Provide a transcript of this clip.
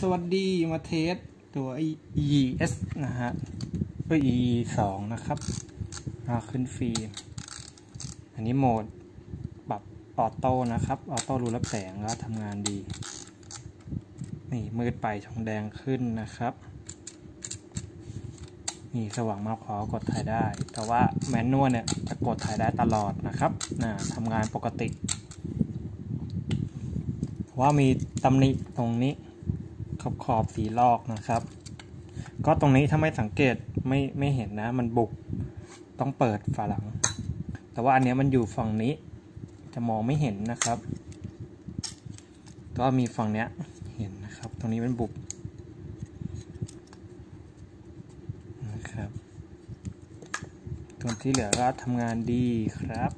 สวัสดีมา test ตัว EES นะฮะเอ้ย E สองนะครับมาขึ้นฟิล์มอันนี้โหมดปรับ auto นะครับ auto รูรับแสงแล้วทำงานดี นี่มืดไปช่องแดงขึ้นนะครับ นี่สว่างมากพอกดถ่ายได้ แต่ว่า manual เนี่ยจะกดถ่ายได้ตลอดนะครับนะทำงานปกติ ว่ามีตำหนิตรงนี้ ขอบขอบสีลอกนะครับ ก็ตรงนี้ถ้าไม่สังเกตไม่ไม่เห็นนะ มันบุกต้องเปิดฝาหลัง แต่ว่าอันนี้มันอยู่ฝั่งนี้ จะมองไม่เห็นนะครับ ก็มีฝั่งเนี้ยเห็นนะครับ ตรงนี้มันบุกนะครับส่วนที่เหลือก็ทำงานดีครับ